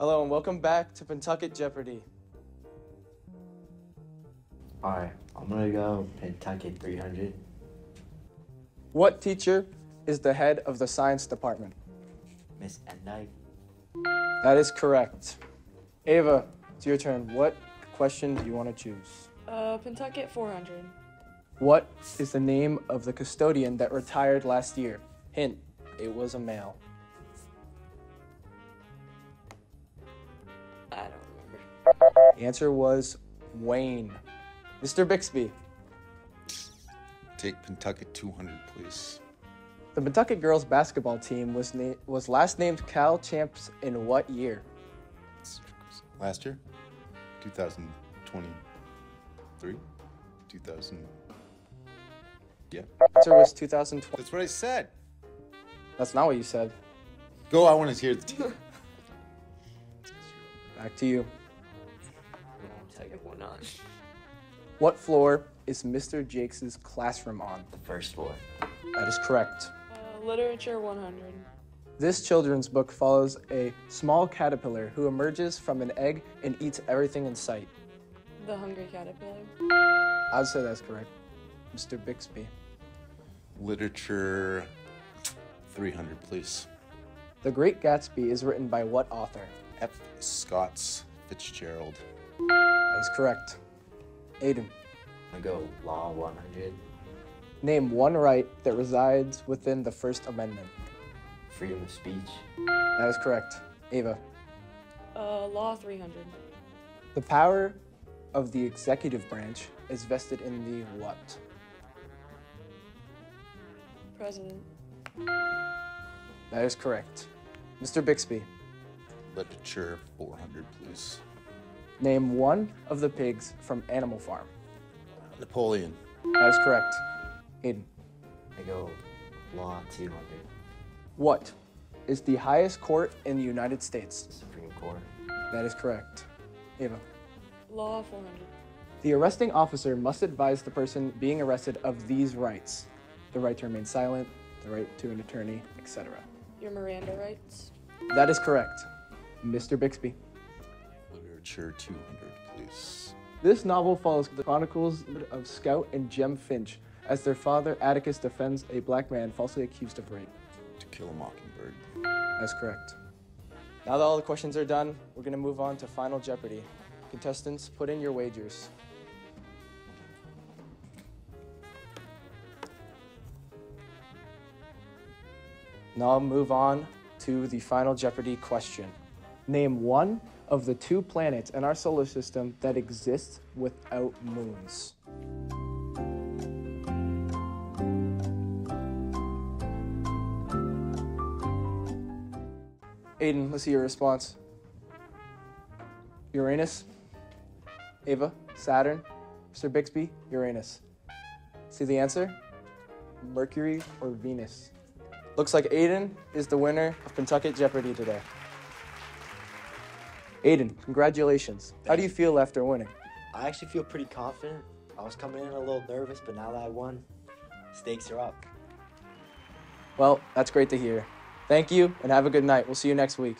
Hello and welcome back to Pentucket Jeopardy. Alright, I'm gonna go Pentucket 300. What teacher is the head of the science department? Miss Endive. That is correct. Ava, it's your turn. What question do you want to choose? Uh, Pentucket 400. What is the name of the custodian that retired last year? Hint, it was a male. The answer was Wayne. Mr. Bixby, Take Pentucket 200, please. the Pentucket girls basketball team was na- was last named Cal Champs in what year? Last year? 2023? 2000. Yeah. Answer was 2020. That's what I said. That's not what you said. Go, I want to hear the team. Back to you. Pentucket 100. What floor is Mr. Jakes' classroom on? The first floor. That is correct. Uh, literature 100. This children's book follows a small caterpillar who emerges from an egg and eats everything in sight. The Hungry Caterpillar. I'd say that's correct. Mr. Bixby. Literature 300, please. The Great Gatsby is written by what author? F. Scott's Fitzgerald. That is correct. Aiden. I'm gonna go Law 100. Name one right that resides within the First Amendment. Freedom of speech. That is correct. Ava. Uh, Law 300. The power of the executive branch is vested in the what? President. That is correct. Mr. Bixby. Literature 400, please. Name one of the pigs from Animal Farm. Napoleon. That is correct. Aiden. I go Law 200. What is the highest court in the United States? Supreme Court. That is correct. Ava. Law 400. The arresting officer must advise the person being arrested of these rights the right to remain silent, the right to an attorney, etc. Your Miranda rights. That is correct. Mr. Bixby. Literature 200, please. This novel follows the chronicles of Scout and Jem Finch as their father Atticus defends a black man falsely accused of rape. To Kill a Mockingbird. That's correct. Now that all the questions are done, we're going to move on to Final Jeopardy. Contestants, put in your wagers. Now I'll move on to the Final Jeopardy question. Name one of the two planets in our solar system that exists without moons. Aiden, let's see your response. Uranus, Ava, Saturn, Mr. Bixby, Uranus. See the answer? Mercury or Venus? Looks like Aiden is the winner of Pentucket Jeopardy today. Aiden, congratulations. How do you feel after winning? I actually feel pretty confident. I was coming in a little nervous, but now that I won, stakes are up. Well, that's great to hear. Thank you and have a good night. We'll see you next week.